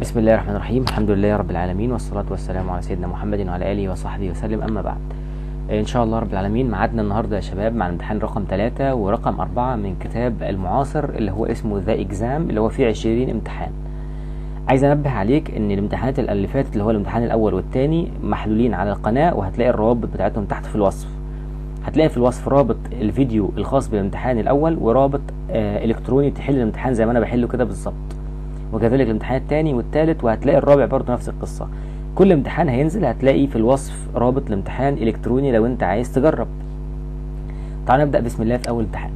بسم الله الرحمن الرحيم. الحمد لله رب العالمين والصلاة والسلام على سيدنا محمد وعلى آله وصحبه وسلم. أما بعد إن شاء الله رب العالمين معادنا النهاردة يا شباب مع الامتحان رقم ثلاثة ورقم أربعة من كتاب المعاصر اللي هو اسمه ذا إكزام اللي هو فيه 20 امتحان. عايز أنبه عليك إن الامتحانات اللي فاتت اللي هو الامتحان الأول والثاني محلولين على القناة وهتلاقي الروابط بتاعتهم تحت في الوصف. هتلاقي في الوصف رابط الفيديو الخاص بالامتحان الأول ورابط آه إلكتروني تحل الامتحان زي ما أنا بحله كده بالظبط. وكذلك الامتحان الثاني والثالث وهتلاقي الرابع برضه نفس القصة. كل امتحان هينزل هتلاقي في الوصف رابط الامتحان إلكتروني لو انت عايز تجرب. تعال نبدأ بسم الله في أول امتحان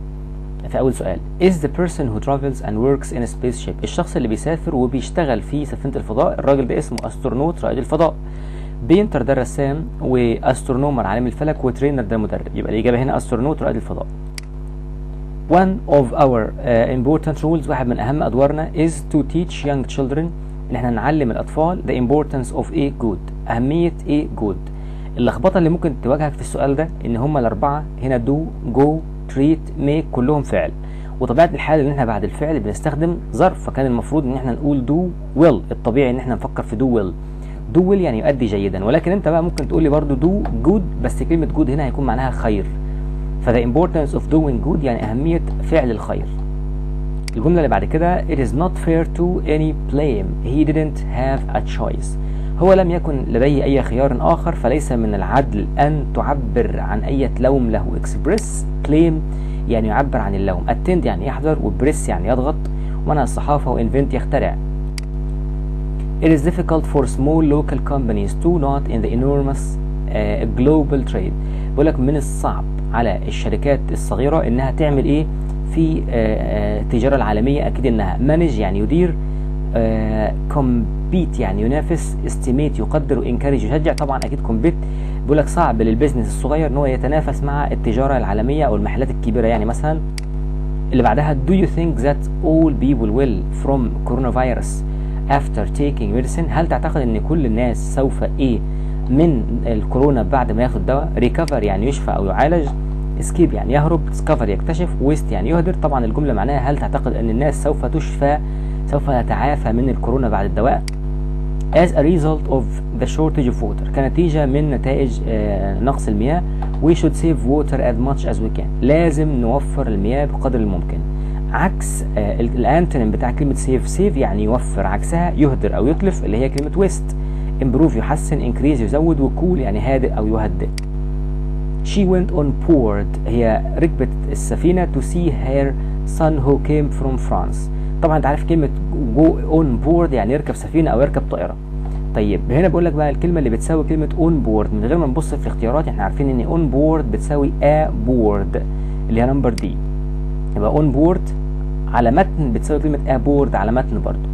في أول سؤال. Is the person who travels and works in a spaceship الشخص اللي بيسافر وبيشتغل في سفينة الفضاء؟ الراجل ده اسمه astronaut رائد الفضاء. painter ده رسام و astronomer عالم الفلك و trainer ده مدرب. يبقى الإجابة هنا astronaut رائد الفضاء. One of our uh, important roles واحد من أهم أدوارنا is to teach young children إن إحنا نعلم الأطفال the importance of a good. أهمية a good. اللخبطة اللي ممكن تواجهك في السؤال ده إن هما الأربعة هنا do go treat make كلهم فعل. وطبيعة الحال إن إحنا بعد الفعل بنستخدم ظرف فكان المفروض إن إحنا نقول do well الطبيعي إن إحنا نفكر في do well do well يعني يؤدي جيدا. ولكن أنت بقى ممكن تقول لي برضو do good بس كلمة good هنا هيكون معناها خير. فذا importance of doing good يعني اهميه فعل الخير الجمله اللي بعد كده it is not fair to any blame he didn't have a choice هو لم يكن لديه أي خيار آخر فليس من العدل أن تعبر عن أي لوم له express claim يعني يعبر عن اللوم attend يعني يحضر وبريس يعني يضغط ومنع الصحافة وinvent يخترع It is difficult for small local companies to not in the enormous uh, global trade بقول لك من الصعب على الشركات الصغيرة إنها تعمل إيه؟ في التجارة العالمية أكيد إنها manage يعني يدير compete يعني ينافس estimate يقدر و encourage يشجع. طبعا أكيد compete بيقول لك صعب لل business الصغير إن هو يتنافس مع التجارة العالمية أو المحلات الكبيرة. يعني مثلا اللي بعدها do you think that all people will from coronavirus after taking medicine هل تعتقد إن كل الناس سوف إيه؟ من الكورونا بعد ما ياخد دواء recover يعني يشفى أو يعالج escape يعني يهرب discover يكتشف waste يعني يهدر. طبعا الجملة معناها هل تعتقد أن الناس سوف تشفى سوف نتعافى من الكورونا بعد الدواء؟ As a result of the shortage of water. كنتيجة من نتائج آه نقص المياه. We should save water as much as we can. لازم نوفر المياه بقدر الممكن. عكس آه ال antonym بتاع كلمة save save يعني يوفر. عكسها يهدر أو يتلف اللي هي كلمة waste. Improve يحسن increase يزود و cool يعني هادئ أو يهدئ. She went on board هي ركبت السفينة to see her son who came from France. طبعا أنت عارف كلمة go on board يعني يركب سفينة أو يركب طائرة. طيب هنا بقول لك بقى الكلمة اللي بتساوي كلمة on board من غير ما نبص في الاختيارات إحنا عارفين إن on board بتساوي aboard اللي هي number D يبقى on board على متن بتساوي كلمة aboard على متن برضو.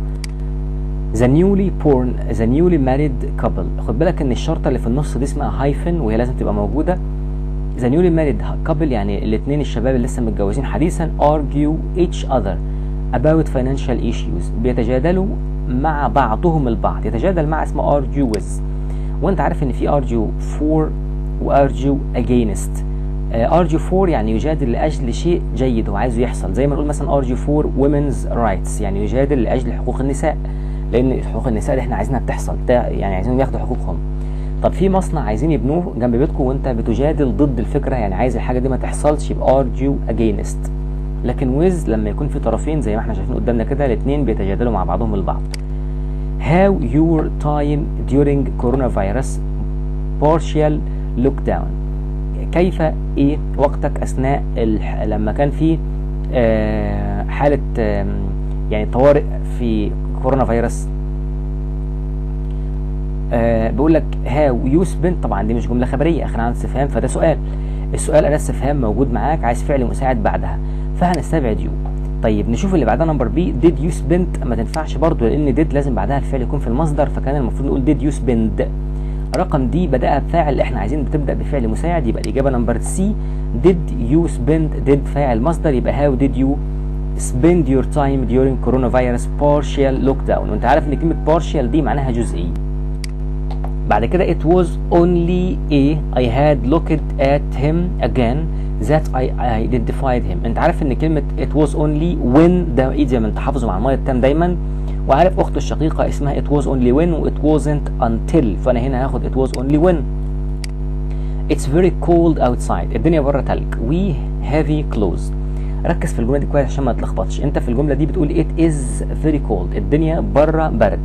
the newly born the newly married couple خد بالك إن الشرطة اللي في النص دي اسمها hyphen وهي لازم تبقى موجودة. the newly married couple يعني الاثنين الشباب اللي لسه متجوزين حديثا argue each other about financial issues. بيتجادلوا مع بعضهم البعض. يتجادل مع اسمه argue with وأنت عارف إن في argue for و argue against. uh, argue for يعني يجادل لأجل شيء جيد هو عايزه يحصل. زي ما نقول مثلا argue for women's rights يعني يجادل لأجل حقوق النساء. لأن حقوق النساء اللي إحنا عايزينها بتحصل يعني عايزينهم ياخدوا حقوقهم. طب في مصنع عايزين يبنوه جنب بيتكم وأنت بتجادل ضد الفكرة يعني عايز الحاجة دي ما تحصلش argue against. لكن ويز لما يكون في طرفين زي ما إحنا شايفين قدامنا كده الاثنين بيتجادلوا مع بعضهم البعض. How your time during coronavirus partial lockdown كيف إيه وقتك أثناء لما كان في آه حالة آه يعني طوارئ في كورونا فيروس آه بيقول لك how you spent طبعا دي مش جملة خبرية اخر عن استفهام. فده سؤال. السؤال اداه استفهام موجود معاك عايز فعل مساعد بعدها. فهنستبعد you طيب نشوف اللي بعدها number B did you spent ما تنفعش برضو لأن did لازم بعدها الفعل يكون في المصدر فكان المفروض نقول did you spend رقم D بدأ بفاعل إحنا عايزين بتبدأ بفعل مساعد يبقى الإجابة number C did you spend did فاعل مصدر يبقى how did you spend your time during coronavirus partial lockdown وانت عارف ان كلمة partial دي معناها جزئي بعد كده it was only a I had looked at him again that I identified him انت عارف ان كلمة it was only when ده idiom انت حافظه مع الماضي التام دايما وعارف اخته الشقيقه اسمها it was only when و it wasn't until فانا هنا هاخد it was only when It's very cold outside الدنيا بره تلج we heavy clothes ركز في الجملة دي كويس عشان ما تلخبطش. انت في الجملة دي بتقول it is very cold. الدنيا بره برد.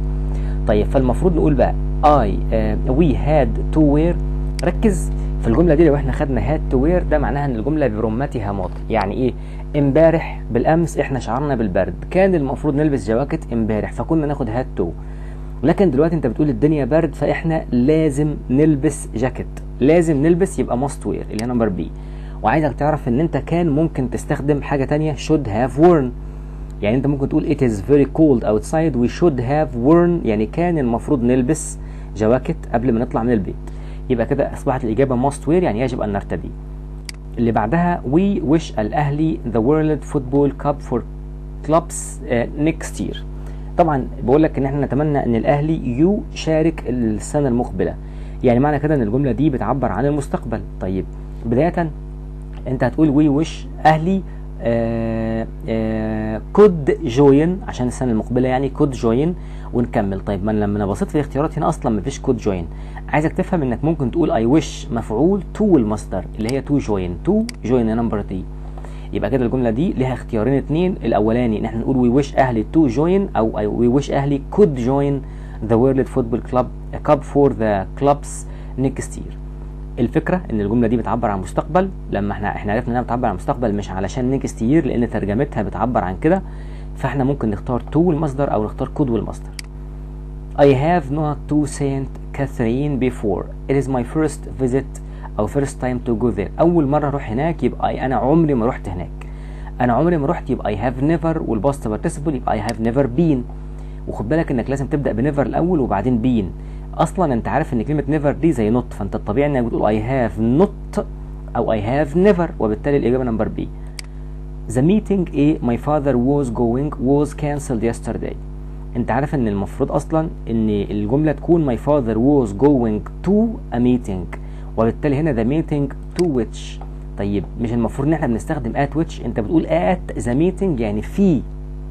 طيب فالمفروض نقول بقى uh, we had to wear. ركز في الجملة دي لو إحنا خدنا had to wear ده معناها إن الجملة برمتها ماضي يعني إيه؟ امبارح بالأمس إحنا شعرنا بالبرد. كان المفروض نلبس جواكت امبارح فكنا ناخد had to. لكن دلوقتي انت بتقول الدنيا برد فإحنا لازم نلبس جاكيت. لازم نلبس يبقى must wear اللي هي number B وعايزك تعرف إن أنت كان ممكن تستخدم حاجة تانية should have worn. يعني أنت ممكن تقول it is very cold outside. We should have worn. يعني كان المفروض نلبس جواكت قبل ما نطلع من البيت. يبقى كده أصبحت الإجابة must wear يعني يجب أن نرتدي. اللي بعدها we wish الأهلي the world football cup for clubs uh, next year. طبعا بقول لك إن إحنا نتمنى إن الأهلي يشارك السنة المقبلة. يعني معنى كده إن الجملة دي بتعبر عن المستقبل. طيب بداية انت هتقول we wish أهلي could join عشان السنة المقبلة يعني could join ونكمل. طيب ما لما أنا بصيت في الاختيارات هنا أصلا مفيش could join. عايزك تفهم إنك ممكن تقول I wish مفعول to المصدر اللي هي to join to join number 3 يبقى كده الجملة دي ليها اختيارين اتنين. الأولاني إن إحنا نقول we wish أهلي to join أو we wish أهلي could join the world football club cup for the clubs next year الفكرة إن الجملة دي بتعبر عن مستقبل لما إحنا إحنا عرفنا إنها بتعبر عن مستقبل مش علشان next year لأن ترجمتها بتعبر عن كده فإحنا ممكن نختار to المصدر أو نختار could والمصدر I have not to Saint Catherine before. It is my first visit أو first time to go there. أول مرة أروح هناك يبقى أنا عمري ما رحت هناك. أنا عمري ما رحت يبقى I have never وال past participle يبقى I have never been. وخد بالك إنك لازم تبدأ ب never الأول وبعدين been. أصلا أنت عارف إن كلمة never دي زي not فأنت الطبيعي إنك بتقول I have not أو I have never وبالتالي الإجابة number B. The meeting A my father was going was cancelled yesterday. أنت عارف إن المفروض أصلا إن الجملة تكون my father was going to a meeting وبالتالي هنا the meeting to which طيب مش المفروض إن إحنا بنستخدم at which أنت بتقول at the meeting يعني في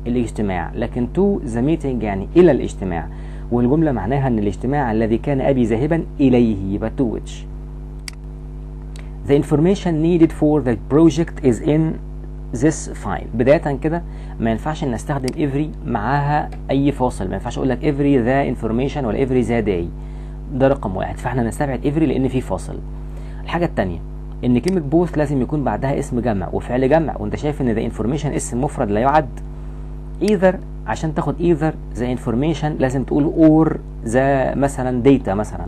الاجتماع لكن to the meeting يعني إلى الاجتماع والجملة معناها إن الاجتماع الذي كان أبي ذاهبا إليه يبقى to which. The information needed for the project is in this file. بداية كده ما ينفعش إن استخدم every معاها أي فاصل. ما ينفعش أقول لك every the information ولا every the day. ده رقم واحد. فإحنا نستبعد every لأن في فاصل. الحاجة التانية إن كلمة both لازم يكون بعدها اسم جمع وفعل جمع. وأنت شايف إن the information اسم مفرد لا يعد. Either عشان تاخد either the information لازم تقول or the مثلا data مثلا.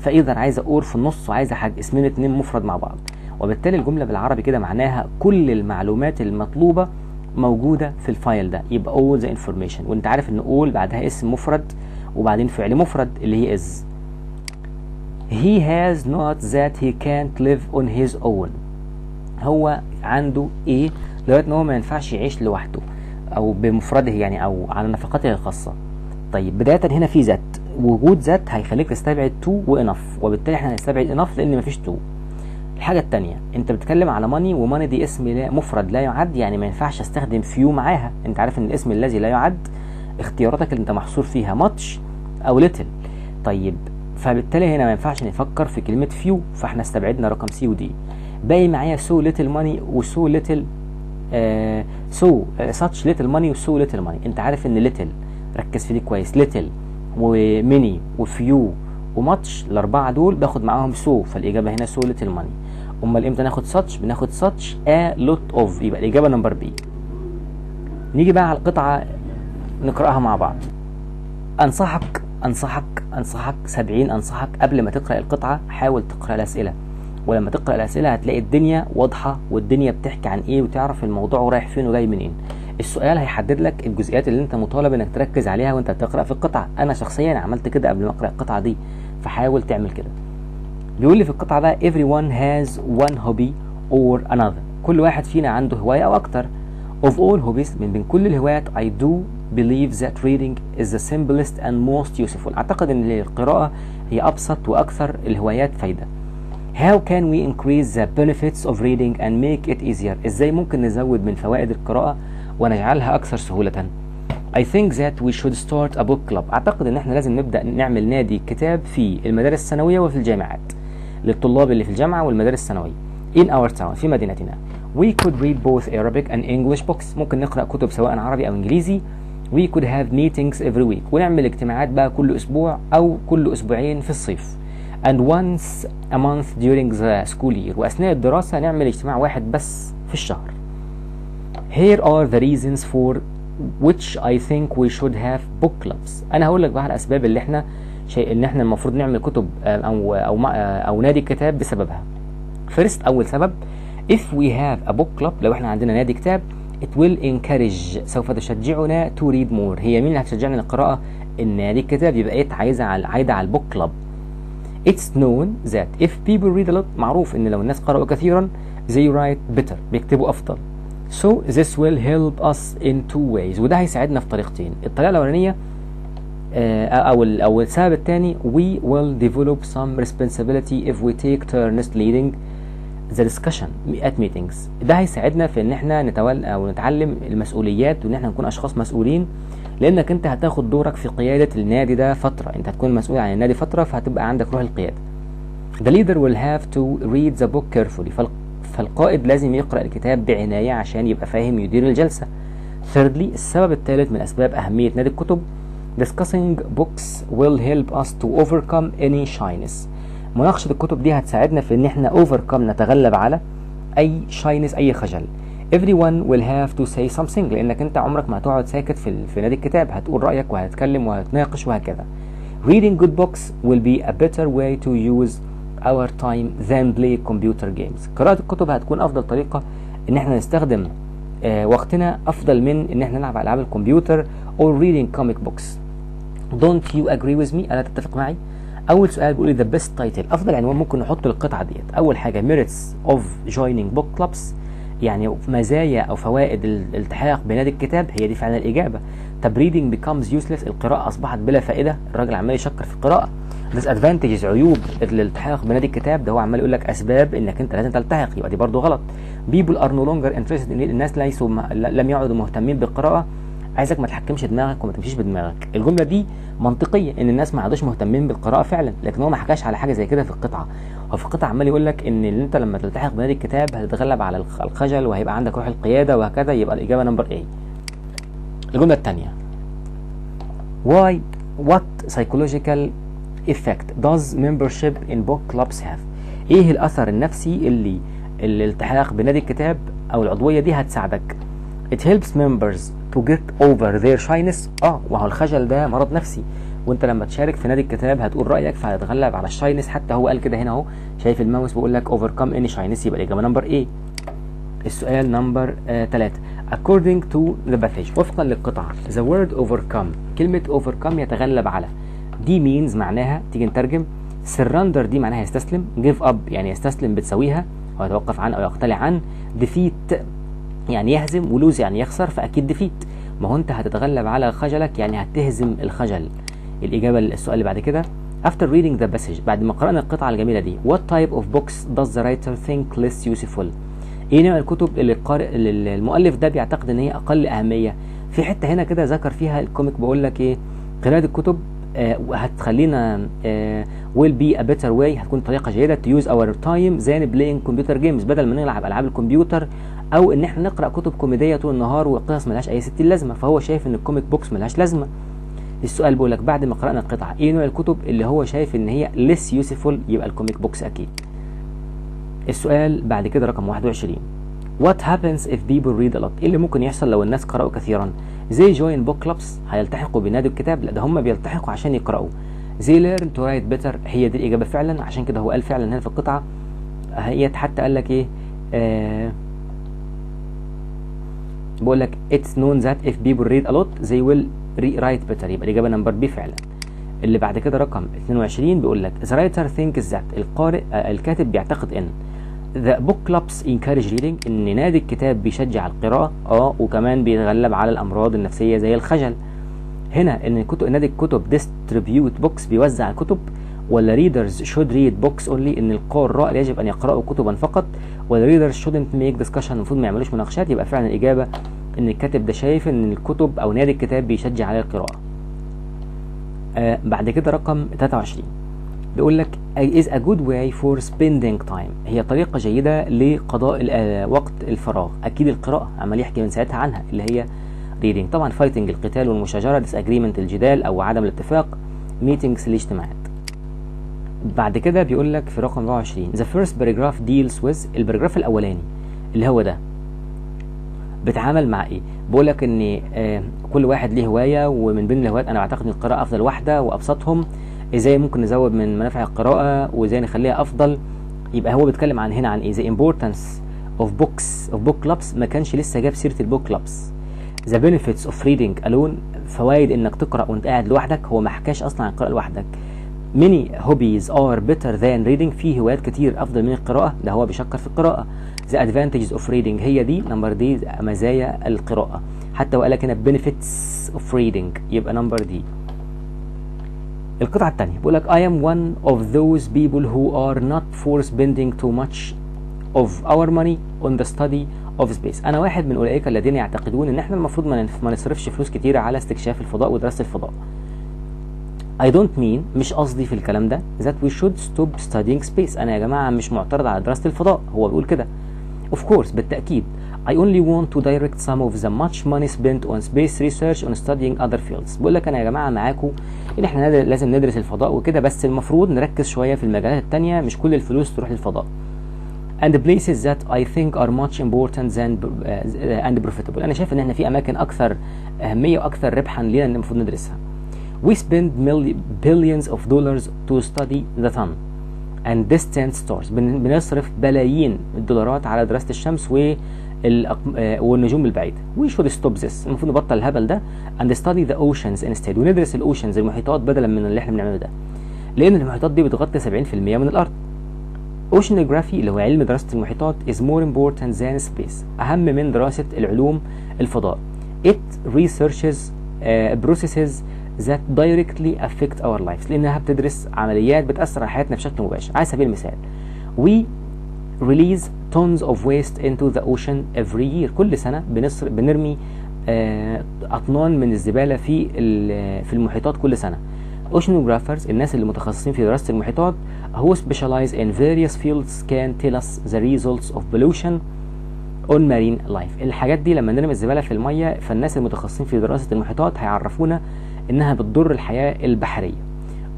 ف either عايزة or في النص وعايزة حاجة اسمين اتنين مفرد مع بعض. وبالتالي الجملة بالعربي كده معناها كل المعلومات المطلوبة موجودة في ال file ده. يبقى all the information. وانت عارف إن all بعدها اسم مفرد وبعدين فعل مفرد اللي هي is. He has not that he can't live on his own. هو عنده إيه؟ لغاية إن هو ما ينفعش يعيش لوحده. أو بمفرده يعني أو على نفقته الخاصة. طيب بداية هنا في that وجود that هيخليك تستبعد to و enough وبالتالي إحنا هنستبعد enough لأن مفيش to. الحاجة الثانية أنت بتتكلم على money و money دي اسم لا مفرد لا يعد يعني ما ينفعش أستخدم few معاها. أنت عارف إن الاسم الذي لا يعد اختياراتك اللي أنت محصور فيها much أو little طيب فبالتالي هنا ما ينفعش نفكر في كلمة few فإحنا استبعدنا رقم C و D باقي معايا so little money و so little so such little money و so little money انت عارف ان little ركز في دي كويس little و many و few و much الأربعة دول باخد معاهم so فالإجابة هنا so little money أمال إمتى ناخد such بناخد such a lot of يبقى الإجابة number B نيجي بقى على القطعة نقرأها مع بعض. أنصحك أنصحك أنصحك 70 أنصحك قبل ما تقرأ القطعة حاول تقرأ الأسئلة. ولما تقرأ الأسئلة هتلاقي الدنيا واضحة والدنيا بتحكي عن إيه وتعرف الموضوع رايح فين وجاي منين. السؤال هيحدد لك الجزئيات اللي أنت مطالب إنك تركز عليها وأنت بتقرا في القطعة. أنا شخصيا عملت كده قبل ما أقرأ القطعة دي فحاول تعمل كده. بيقول لي في القطعة ده everyone has one hobby or another. كل واحد فينا عنده هواية أو أكتر. Of all hobbies من بين كل الهوايات I do believe that reading is the simplest and most useful. أعتقد إن القراءة هي أبسط وأكثر الهوايات فايدة. How can we increase the benefits of reading and make it easier? إزاي ممكن نزود من فوائد القراءة ونجعلها أكثر سهولة؟ I think that we should start a book club. أعتقد إن إحنا لازم نبدأ نعمل نادي كتاب في المدارس الثانويه وفي الجامعات للطلاب اللي في الجامعة والمدارس الثانويه in our town في مدينتنا. We could read both Arabic and English books. ممكن نقرأ كتب سواء عربي أو إنجليزي. We could have meetings every week. ونعمل اجتماعات بقى كل أسبوع أو كل أسبوعين في الصيف. And once a month during the school year. وأثناء الدراسة نعمل اجتماع واحد بس في الشهر. Here are the reasons for which I think we should have book clubs. أنا هقول لك بقى على الأسباب اللي إحنا شيء ان إحنا المفروض نعمل كتب أو أو أو نادي كتاب بسببها. First أول سبب if we have a book club لو إحنا عندنا نادي كتاب it will encourage سوف تشجعنا to read more. هي مين اللي هتشجعنا للقراءة النادي الكتاب. يبقى it عايزة على عايدة على البوك كلاب It's known that if people read a lot معروف إن لو الناس قرأوا كثيرا they write better بيكتبوا أفضل. So this will help us in two ways وده هيساعدنا في طريقتين. الطريقة الأولانية أو أو السبب الثاني we will develop some responsibility if we take turns leading the discussion at meetings. ده هيساعدنا في إن إحنا نتولى أو نتعلم المسؤوليات وإن إحنا نكون أشخاص مسؤولين لأنك أنت هتاخد دورك في قيادة النادي ده فترة. أنت هتكون مسؤول عن النادي فترة فهتبقى عندك روح القيادة. The leader will have to read the book carefully. فالقائد لازم يقرأ الكتاب بعناية عشان يبقى فاهم يدير الجلسة. Thirdly السبب الثالث من أسباب أهمية نادي الكتب discussing books will help us to overcome any shyness. مناقشة الكتب دي هتساعدنا في إن إحنا overcome نتغلب على أي shyness أي خجل. Everyone will have to say something لأنك أنت عمرك ما هتقعد ساكت في, في نادي الكتاب. هتقول رأيك وهتتكلم وهتناقش وهكذا. Reading good books will be a better way to use our time than play computer games. قراءة الكتب هتكون أفضل طريقة إن إحنا نستخدم آه وقتنا أفضل من إن إحنا نلعب ألعاب الكمبيوتر or reading comic books. Don't you agree with me? ألا تتفق معي؟ أول سؤال بيقول لي the best title. أفضل عنوان ممكن نحط للقطعة ديت. أول حاجة merits of joining book clubs. يعني مزايا أو فوائد الالتحاق بنادي الكتاب هي دي فعلا الإجابة. طب reading becomes useless القراءة أصبحت بلا فائدة. الراجل عمال يشكر في القراءة. Disadvantages عيوب الالتحاق بنادي الكتاب. ده هو عمال يقول لك أسباب إنك أنت لازم تلتحق يبقى دي برضه غلط. People are no longer interested in الناس ليسوا لم يعدوا مهتمين بالقراءة. عايزك ما تحكمش دماغك وما تمشيش بدماغك. الجملة دي منطقية إن الناس ما عادوش مهتمين بالقراءة فعلا لكن هو ما حكاش على حاجة زي كده في القطعة. هو في القطعة عمال يقول لك إن أنت لما تلتحق بنادي الكتاب هتتغلب على الخجل وهيبقى عندك روح القيادة وهكذا يبقى الإجابة نمبر إيه الجملة الثانية why what psychological effect does membership in book clubs have? إيه الأثر النفسي اللي الالتحاق بنادي الكتاب أو العضوية دي هتساعدك؟ It helps members to get over their shyness. آه وهو الخجل ده مرض نفسي. وانت لما تشارك في نادي الكتاب هتقول رأيك فهتتغلب على ال shyness حتى هو قال كده هنا أهو. شايف الماوس بيقول لك overcome any shyness يبقى الإجابة number A السؤال number 3 according to the passage وفقا للقطعه the word overcome كلمة overcome يتغلب على. دي means معناها تيجي نترجم. surrender دي معناها يستسلم. give up يعني يستسلم بتساويها أو يتوقف عن أو يقتلع عن. defeat يعني يهزم و lose يعني يخسر فأكيد defeat ما هو أنت هتتغلب على خجلك يعني هتهزم الخجل. الإجابة للسؤال اللي بعد كده. After reading the passage بعد ما قرأنا القطعة الجميلة دي what type of books does the writer think less useful? إيه نوع الكتب اللي القارئ اللي المؤلف ده بيعتقد إن هي أقل أهمية؟ في حتة هنا كده ذكر فيها ال comic بيقول لك إيه؟ قراءة الكتب هتخلينا آه will be a better way. هتكون طريقة جيدة to use our time than playing computer games. بدل ما نلعب ألعاب الكمبيوتر أو إن إحنا نقرأ كتب كوميدية طول النهار وقصص ملهاش أي ستين لازمة فهو شايف إن ال comic books ملهاش لازمة. السؤال بيقول لك بعد ما قرأنا القطعة إيه نوع الكتب اللي هو شايف إن هي less useful يبقى ال comic books أكيد. السؤال بعد كده رقم 21 What happens if people read a lot؟ إيه اللي ممكن يحصل لو الناس قرأوا كثيرا؟ They join book clubs هيلتحقوا بنادي الكتاب لا ده هم بيلتحقوا عشان يقرأوا. They learn to write better هي دي الإجابة فعلا عشان كده هو قال فعلا هنا في القطعة هي حتى قال لك إيه؟ آه بقول لك it's known that if people read a lot they will write better يبقى الإجابة number B فعلا. اللي بعد كده رقم 22 بيقول لك the writer thinks that القارئ آه الكاتب بيعتقد إن The book clubs encourage reading إن نادي الكتاب بيشجع القراءة آه وكمان بيتغلب على الأمراض النفسية زي الخجل. هنا إن كتب نادي الكتب distribute books بيوزع الكتب ولا readers should read books only إن القراء يجب أن يقرأوا كتبا فقط ولا readers shouldn't make discussion المفروض ما يعملوش مناقشات يبقى فعلا الاجابة إن الكاتب ده شايف إن الكتب أو نادي الكتاب بيشجع على القراءة. آه بعد كده رقم 23 بيقول لك is a good way for spending time. هي طريقة جيدة لقضاء وقت الفراغ. أكيد القراءة عمال يحكي من ساعتها عنها اللي هي reading. طبعا fighting القتال والمشاجرة disagreement الجدال أو عدم الاتفاق meetings الاجتماعات. بعد كده بيقول لك في رقم 24 the first paragraph deals with البراجراف الأولاني اللي هو ده. بتعامل مع إيه؟ بقول لك إن آه كل واحد ليه هواية ومن بين الهوايات أنا بعتقد إن القراءة أفضل واحدة وأبسطهم إزاي ممكن نزود من منافع القراءة وإزاي نخليها أفضل؟ يبقى هو بيتكلم عن هنا عن إيه؟ The importance of books of book clubs ما كانش لسه جاب سيرة ال book clubs the benefits of reading alone فوائد إنك تقرأ وأنت قاعد لوحدك هو ما حكاش أصلا عن القراءة لوحدك. Many hobbies are better than reading في هوايات كتير أفضل من القراءة ده هو بيشكر في القراءة. The advantages of reading هي دي number D مزايا القراءة. حتى وقال لك هنا benefits of reading يبقى نمبر دي. القطعة الثانية بيقول لك I am one of those people who are not for spending too much of our money on the study of space. أنا واحد من أولئك الذين يعتقدون إن إحنا المفروض ما نصرفش فلوس كتيرة على استكشاف الفضاء ودراسة الفضاء. I don't mean مش قصدي في الكلام ده that we should stop studying space. أنا يا جماعة مش معترض على دراسة الفضاء. هو بيقول كده. Of course بالتأكيد I only want to direct some of the much money spent on space research on studying other fields. بقول لك أنا يا جماعة معاكم إن إحنا لازم ندرس الفضاء وكده بس المفروض نركز شوية في المجالات التانية مش كل الفلوس تروح للفضاء. And places that I think are much important than uh, and profitable. أنا شايف إن إحنا في أماكن أكثر أهمية وأكثر ربحا لينا إن المفروض ندرسها. We spend billions of dollars to study the sun and distant stars. بنصرف بلايين الدولارات على دراسة الشمس و والنجوم البعيدة we should stop this المفروض نبطل الهبل ده and study the oceans instead. وندرس الاوشنز المحيطات بدلا من اللي إحنا بنعمله ده. لأن المحيطات دي بتغطي 70% من الأرض. Oceanography اللي هو علم دراسة المحيطات is more important than space. أهم من دراسة العلوم الفضاء. It researches uh, processes that directly affect our lives. لأنها بتدرس عمليات بتأثر على حياتنا بشكل مباشر. على سبيل المثال we release tons of waste into the ocean every year. كل سنة بنصر بنرمي آه أطنان من الزبالة في في المحيطات كل سنة. Oceanographers الناس اللي متخصصين في دراسة المحيطات who specialize in various fields can tell us the results of pollution on marine life. الحاجات دي لما نرمي الزبالة في المية فالناس المتخصصين في دراسة المحيطات هيعرفونا إنها بتضر الحياة البحرية.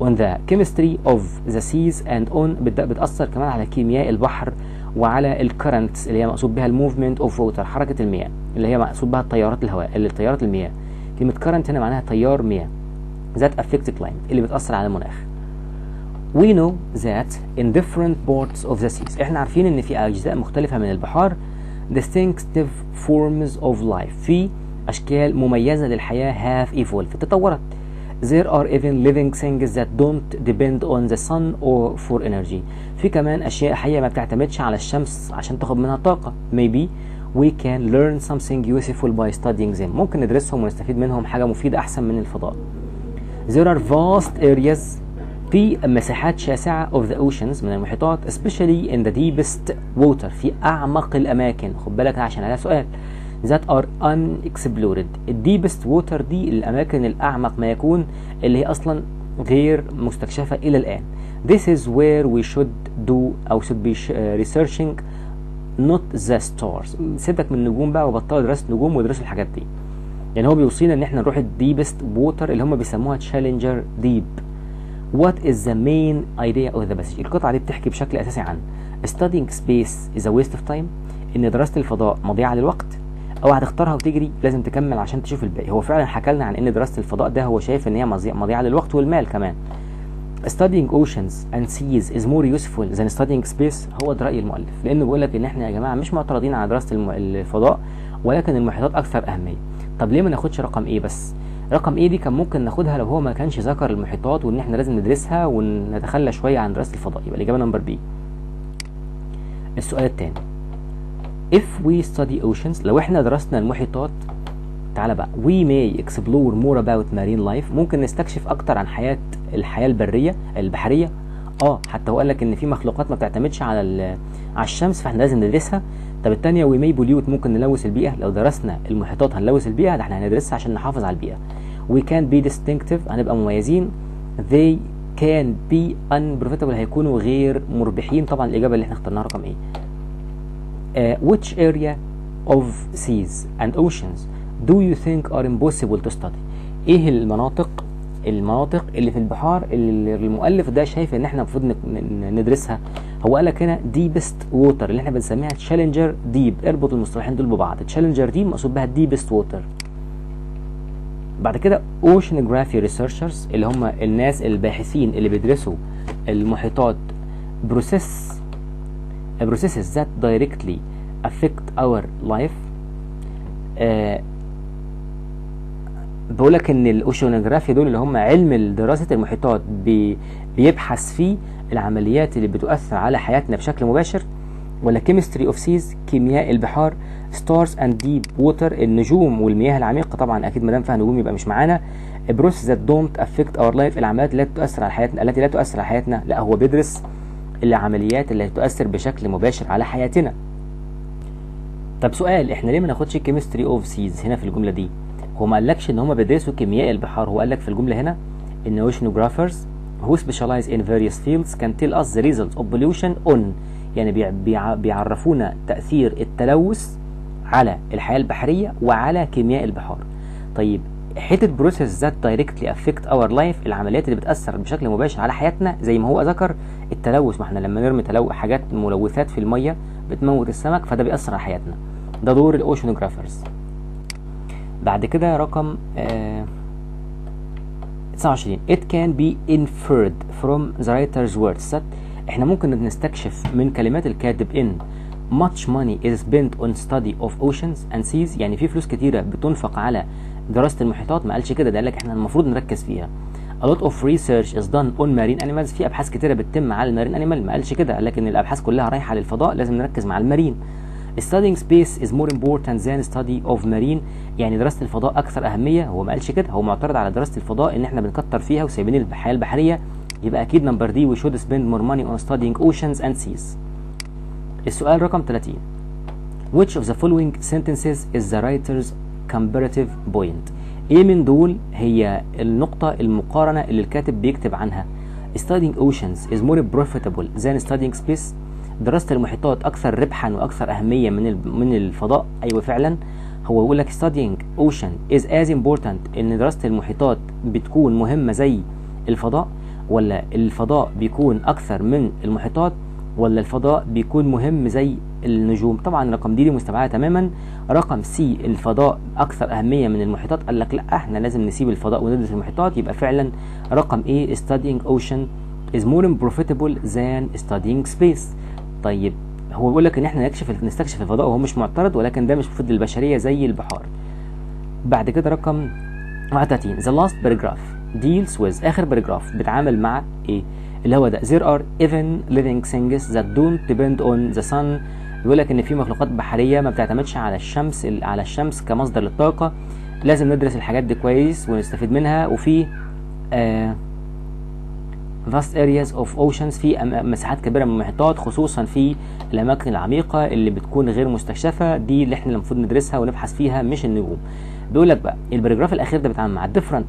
On the chemistry of the seas and on بتأثر كمان على كيمياء البحر وعلى ال currents اللي هي مقصود بها ال movement of water حركة المياه اللي هي مقصود بها التيارات الهواء اللي تيارات المياه. كلمة current هنا معناها تيار مياه. That affect climate اللي بتأثر على المناخ. We know that in different parts of the seas إحنا عارفين إن في أجزاء مختلفة من البحار distinctive forms of life. في أشكال مميزة للحياة have evolved تطورت. There are even living things that don't depend on the sun or for energy في كمان اشياء حية ما بتعتمدش على الشمس عشان تاخد منها طاقة maybe we can learn something useful by studying them ممكن ندرسهم ونستفيد منهم حاجة مفيدة احسن من الفضاء there are vast areas في مساحات شاسعة of the oceans من المحيطات especially in the deepest water في أعمق الأماكن خد بالك عشان عليها سؤال that are unexplored. ال deepest water دي الأماكن الأعمق ما يكون اللي هي أصلا غير مستكشفة إلى الآن. This is where we should do أو should be researching not the stars. سيبك من النجوم بقى وبطلوا دراسة نجوم ودراسة الحاجات دي. يعني هو بيوصينا إن إحنا نروح ال deepest water اللي هم بيسموها Challenger Deep What is the main idea of the passage القطعة دي بتحكي بشكل أساسي عن studying space is a waste of time. إن دراسة الفضاء مضيعة للوقت. أو هتختارها وتجري لازم تكمل عشان تشوف الباقي. هو فعلا حكى لنا عن إن دراسة الفضاء ده هو شايف إن هي مضيعة للوقت والمال كمان. Studying oceans and seas is more useful than studying space. هو ده رأي المؤلف. لأنه بيقول لك إن إحنا يا جماعة مش معترضين على دراسة الفضاء ولكن المحيطات أكثر أهمية. طب ليه ما ناخدش رقم A بس؟ رقم A دي كان ممكن ناخدها لو هو ما كانش ذكر المحيطات وإن إحنا لازم ندرسها ونتخلى شوية عن دراسة الفضاء. يبقى الإجابة number B السؤال الثاني if we study oceans لو إحنا درسنا المحيطات تعالى بقى. We may explore more about marine life. ممكن نستكشف أكتر عن حياة الحياة البرية البحرية. آه حتى هو قال لك إن في مخلوقات ما بتعتمدش على على الشمس فإحنا لازم ندرسها. طب الثانية وي مي بوليوت ممكن نلوث البيئة. لو درسنا المحيطات هنلوث البيئة ده إحنا هندرسها عشان نحافظ على البيئة. We can be distinctive. هنبقى مميزين. They can be unprofitable هيكونوا غير مربحين. طبعا الإجابة اللي إحنا اخترناها رقم A uh, which area of seas and oceans do you think are impossible to study? إيه المناطق المناطق اللي في البحار اللي المؤلف ده شايف إن إحنا المفروض ندرسها؟ هو قال لك هنا deepest water اللي إحنا بنسميها Challenger Deep اربط المصطلحين دول ببعض. Challenger Deep مقصود بها deepest water بعد كده oceanography researchers اللي هم الناس الباحثين اللي بيدرسوا المحيطات process processes that directly affect our life آه بقول لك إن ال oceanography دول اللي هم علم دراسة المحيطات بي بيبحث فيه العمليات اللي بتؤثر على حياتنا بشكل مباشر ولا chemistry of seas كيمياء البحار stars and deep water النجوم والمياه العميقة. طبعا أكيد ما دام فيها نجوم يبقى مش معانا. process that don't affect our life العمليات التي تؤثر على حياتنا التي لا تؤثر على حياتنا لا هو بيدرس. العمليات اللي تؤثر بشكل مباشر على حياتنا. طب سؤال إحنا ليه ما ناخدش chemistry of seas هنا في الجملة دي؟ هو ما قالكش إن هم بيدرسوا كيمياء البحار هو قال لك في الجملة هنا إن oceanographers who specialize in various fields can tell us the results of pollution on يعني بيع بيع بيعرفونا تأثير التلوث على الحياة البحرية وعلى كيمياء البحار. طيب حتة process that directly affect our life العمليات اللي بتأثر بشكل مباشر على حياتنا زي ما هو ذكر التلوث. ما إحنا لما نرمي تلو حاجات ملوثات في المية بتموت السمك فده بيأثر على حياتنا. ده دور ال oceanographers بعد كده رقم آه 29 it can be inferred from the writer's words that إحنا ممكن نستكشف من كلمات الكاتب إن much money is spent on study of oceans and seas يعني في فلوس كتيرة بتنفق على دراسة المحيطات ما قالش كده ده قال لك إحنا المفروض نركز فيها. A lot of research is done on marine animals. في أبحاث كتيرة بتتم على المارين أنيمال ما قالش كده قال لك إن الأبحاث كلها رايحة للفضاء لازم نركز مع المارين. Studying space is more important than study of marine. يعني دراسة الفضاء أكثر أهمية. هو ما قالش كده هو معترض على دراسة الفضاء إن إحنا بنكتر فيها وسايبين الحياة البحرية. يبقى أكيد نمبر دي we should spend more money on studying oceans and seas. السؤال رقم 30 which of the following sentences is the writer's comparative point. إيه من دول هي النقطة المقارنة اللي الكاتب بيكتب عنها. Studying oceans is more profitable than studying space. دراسة المحيطات أكثر ربحا وأكثر أهمية من من الفضاء. أيوة فعلا. هو بيقول لك studying ocean is as important إن دراسة المحيطات بتكون مهمة زي الفضاء ولا الفضاء بيكون أكثر من المحيطات؟ ولا الفضاء بيكون مهم زي النجوم. طبعا رقم دي مستبعدة تماما. رقم سي الفضاء أكثر أهمية من المحيطات. قال لك لا إحنا لازم نسيب الفضاء وندرس المحيطات. يبقى فعلا رقم إيه studying ocean is more profitable than studying space. طيب هو بيقول لك إن إحنا نكشف نستكشف الفضاء وهو مش معترض ولكن ده مش مفيد للبشرية زي البحار. بعد كده رقم 31 the last paragraph deals with آخر باراجراف بيتعامل مع إيه اللي هو ده there are even living things that don't depend on the sun. بيقول لك إن في مخلوقات بحرية ما بتعتمدش على الشمس على الشمس كمصدر للطاقة. لازم ندرس الحاجات دي كويس ونستفيد منها. وفي آه vast areas of oceans في مساحات كبيرة من المحيطات خصوصا في الأماكن العميقة اللي بتكون غير مستكشفة. دي اللي إحنا المفروض ندرسها ونبحث فيها مش النجوم. بيقول لك بقى ال paragraph الأخير ده بيتعامل مع different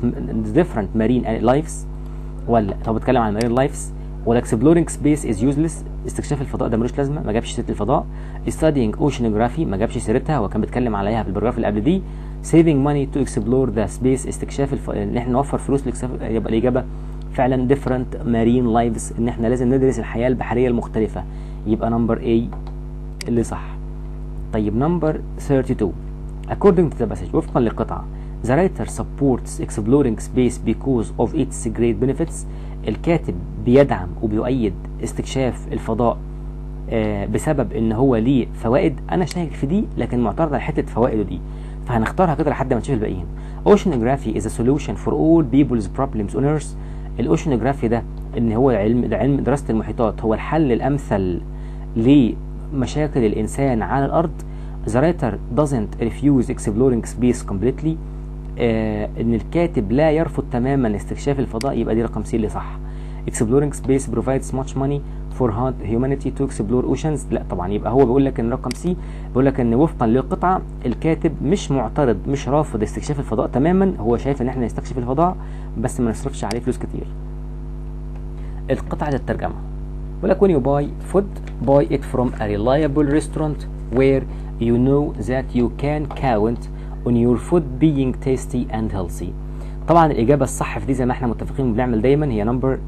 different marine lives. ولا هو بيتكلم عن marine lives. ولا exploring space is useless. استكشاف الفضاء ده ملوش لازمة. ما جابش سيرة الفضاء. Studying oceanography. ما جابش سيرتها. هو كان بيتكلم عليها في ال paragraph اللي قبل دي. Saving money to explore the space. استكشاف الف... إن إحنا نوفر فلوس لاكتشاف يبقى الإجابة فعلا different marine lives. إن إحنا لازم ندرس الحياة البحرية المختلفة. يبقى number A اللي صح. طيب نمبر 32 according to the passage. وفقا للقطعة. The writer supports exploring space because of its great benefits. الكاتب بيدعم وبيؤيد استكشاف الفضاء آه بسبب إن هو ليه فوائد. أنا شايف في دي لكن معترض على حتة فوائده دي. فهنختارها كده لحد ما نشوف الباقيين. Oceanography is a solution for all people's problems on earth. ال oceanography ده إن هو علم علم دراسة المحيطات. هو الحل الأمثل لمشاكل الإنسان على الأرض. The writer doesn't refuse exploring space completely. إن الكاتب لا يرفض تماما استكشاف الفضاء يبقى دي رقم C اللي صح. Exploring space provides much money for humanity to explore oceans. لا طبعا يبقى هو بيقول لك إن رقم C بيقول لك إن وفقا للقطعة الكاتب مش معترض مش رافض استكشاف الفضاء تماما. هو شايف إن إحنا نستكشف الفضاء بس ما نصرفش عليه فلوس كتير. القطعة الترجمة. بيقول لك when you buy food buy it from a reliable restaurant where you know that you can count on your food being tasty and healthy. طبعا الإجابة الصح في دي زي ما إحنا متفقين وبنعمل دايما هي number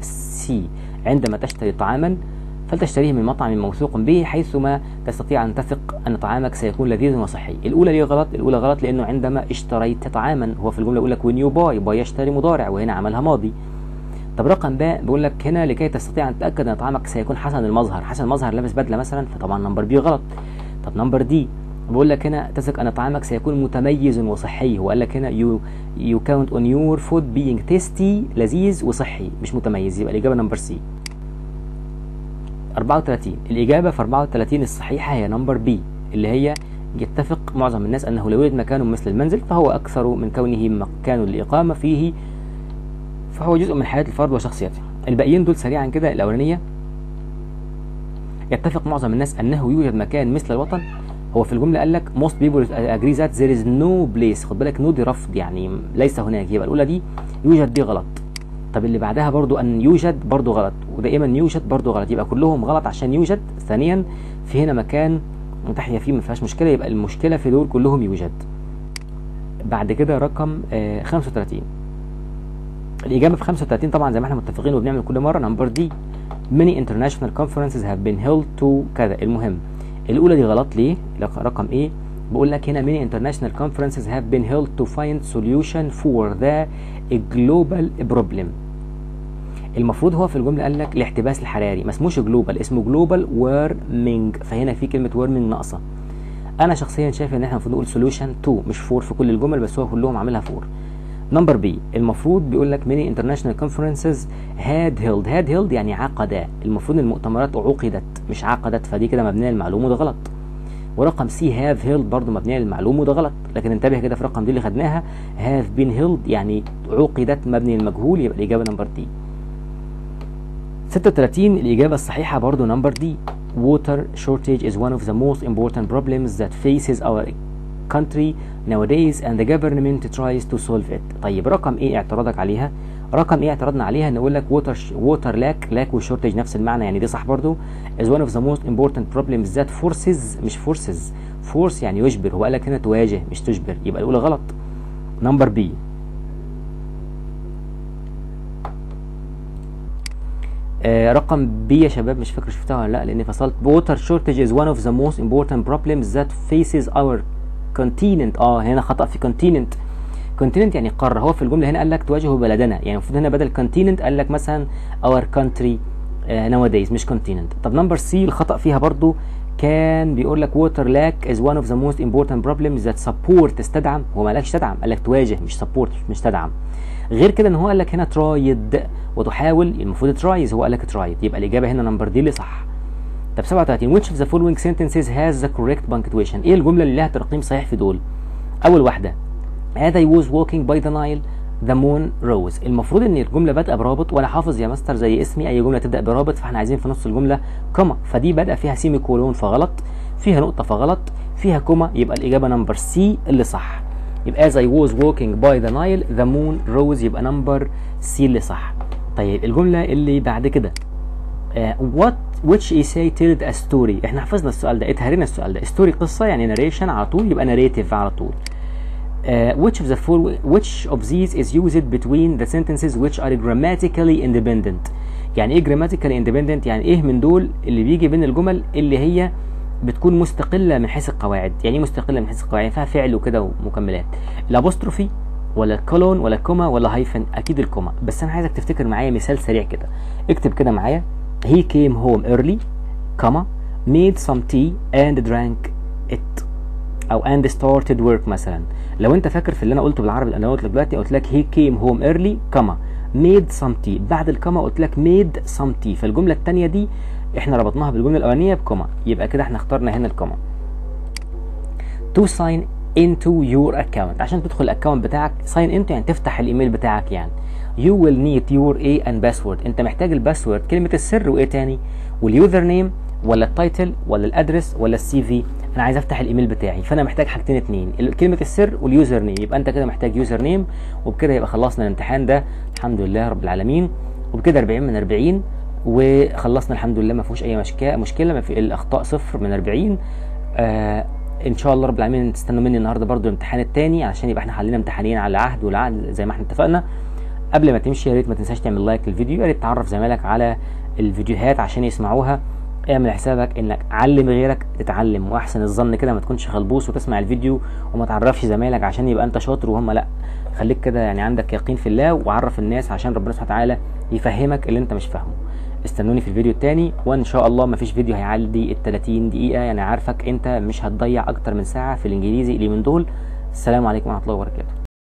C عندما تشتري طعاما فلتشتريه من مطعم موثوق به حيثما تستطيع أن تثق أن طعامك سيكون لذيذ وصحي. الأولى ليه غلط؟ الأولى غلط لأنه عندما اشتريت طعاما هو في الجملة يقول لك when you buy buy يشتري مضارع وهنا عملها ماضي. طب رقم باء بيقول لك هنا لكي تستطيع أن تتأكد أن طعامك سيكون حسن المظهر. حسن المظهر لابس بدلة مثلا فطبعا number B غلط. طب number D بقول لك هنا تثق أن طعامك سيكون متميز وصحي. هو قال لك هنا you you count on your food being tasty لذيذ وصحي. مش متميز. يبقى الإجابة number C 34 الإجابة في 34 الصحيحة هي number B اللي هي يتفق معظم الناس أنه لو يوجد مكان مثل المنزل فهو أكثر من كونه مكان للاقامه فيه فهو جزء من حياة الفرد وشخصيته. الباقيين دول سريعا كده الأولانية. يتفق معظم الناس أنه يوجد مكان مثل الوطن هو في الجملة قال لك most people agree that there is no place. خد بالك no دي رفض يعني ليس هناك. يبقى الأولى دي يوجد دي غلط. طب اللي بعدها برضو أن يوجد برضو غلط. ودائما يوجد برضو غلط. يبقى كلهم غلط عشان يوجد. ثانيا في هنا مكان تحيا فيه ما فيهاش مشكلة يبقى المشكلة في دول كلهم يوجد. بعد كده رقم آه 35 الإجابة في 35 طبعا زي ما إحنا متفقين وبنعمل كل مرة. number D many international conferences have been held to كذا. المهم الأولى دي غلط. ليه؟ رقم A؟ بقول لك هنا many international conferences have been held to find solution for the global problem. المفروض هو في الجملة قال لك الاحتباس الحراري ما اسموش global اسمه global warming فهنا في كلمة warming ناقصة. أنا شخصيا شايف إن إحنا المفروض نقول solution to مش for في كل الجمل بس هو كلهم عاملها for number B المفروض بيقول لك many international conferences had held. Had held يعني عقدا المفروض المؤتمرات عقدت مش عقدت. فدي كده مبنية للمعلوم وده غلط. ورقم C have held برضه مبنية للمعلوم وده غلط. لكن انتبه كده في رقم D اللي خدناها. have been held يعني عقدت مبني للمجهول. يبقى الإجابة number D 36 الإجابة الصحيحة برضه number D water shortage is one of the most important problems that faces our country nowadays and the government tries to solve it. طيب رقم A اعتراضك عليها. رقم A اعترضنا عليها نقول لك water water lack lack و shortage نفس المعنى. يعني دي صح برضو. Is one of the most important problems that forces مش faces. Force يعني يجبر. هو قال لك هنا تواجه مش تجبر. يبقى الأولى غلط. number B آه رقم B يا شباب مش فاكر شفتها ولا لأ لأني فصلت. Water shortage is one of the most important problems that faces our continent. آه هنا خطأ في continent. continent يعني قارة. هو في الجملة هنا قال لك تواجه بلدنا. يعني المفروض هنا بدل continent قال لك مثلا our country uh, nowadays مش continent. طب number C الخطأ فيها برضو كان بيقول لك water lack is one of the most important problems that support تستدعم. هو ما قالكش تدعم قال لك تواجه مش support مش تدعم. غير كده إن هو قال لك هنا tried وتحاول المفروض tries هو قال لك tried يبقى الإجابة هنا number D اللي صح. طب 37 which of the following sentences has the correct punctuation إيه الجملة اللي لها ترقيم صحيح في دول؟ أول واحدة as I was walking by the Nile the moon rose. المفروض إن الجملة بادئه برابط وأنا حافظ يا مستر زي اسمي أي جملة تبدأ برابط فإحنا عايزين في نص الجملة comma. فدي بادئه فيها semicolon فغلط فيها نقطة فغلط فيها comma يبقى الإجابة number C اللي صح. يبقى as I was walking by the Nile the moon rose يبقى number C اللي صح. طيب الجملة اللي بعد كده uh, what which essay told a story. إحنا حفظنا السؤال ده اتهرينا السؤال ده. Story قصة يعني narration على طول يبقى narrative على طول. Uh, which of the four which of these is used between the sentences which are grammatically independent? يعني إيه grammatically independent يعني إيه من دول اللي بيجي بين الجمل اللي هي بتكون مستقلة من حيث القواعد؟ يعني إيه مستقلة من حيث القواعد؟ فيها فعل وكده ومكملات. ال apostrophe ولا ال colon ولا ال comma ولا hyphen أكيد ال comma. بس أنا عايزك تفتكر معايا مثال سريع كده. اكتب كده معايا. He came home early comma made some tea and drank it. أو and started work مثلا. لو أنت فاكر في اللي أنا قلته بالعربي أنا قلت لك دلوقتي قلت لك he came home early comma made some tea. بعد ال comma قلت لك made some tea. فالجملة الثانية دي إحنا ربطناها بالجملة الأولانية ب comma يبقى كده إحنا اخترنا هنا ال comma to sign into your account. عشان تدخل ال account بتاعك sign into يعني تفتح الإيميل بتاعك يعني. You will need your a and password. انت محتاج ال password كلمة السر وإيه تاني؟ وال username ولا ال title ولا ال address ولا ال CV. أنا عايز أفتح الإيميل بتاعي. فأنا محتاج حاجتين اتنين. كلمة السر وال username يبقى أنت كده محتاج username وبكده يبقى خلصنا الامتحان ده. الحمد لله رب العالمين. وبكده 40 من 40 وخلصنا الحمد لله ما فيهوش أي مشكلة. ما في الأخطاء صفر من 40 آه إن شاء الله رب العالمين تستنوا مني النهارده برضو الامتحان الثاني عشان يبقى إحنا حلينا امتحانين على العهد والعقد زي ما إحنا اتفقنا. قبل ما تمشي يا ريت ما تنساش تعمل لايك للفيديو يا ريت تعرف زمايلك على الفيديوهات عشان يسمعوها. اعمل حسابك انك علم غيرك تتعلم واحسن الظن كده ما تكونش خلبوس وتسمع الفيديو وما تعرفش زمايلك عشان يبقى انت شاطر وهم لا. خليك كده يعني عندك يقين في الله وعرف الناس عشان ربنا سبحانه وتعالى يفهمك اللي انت مش فاهمه. استنوني في الفيديو التاني وان شاء الله مفيش فيديو هيعدي ال 30 دقيقة. يعني عارفك انت مش هتضيع أكتر من ساعة في الانجليزي اللي من دول. السلام عليكم ورحمة الله وبركاته.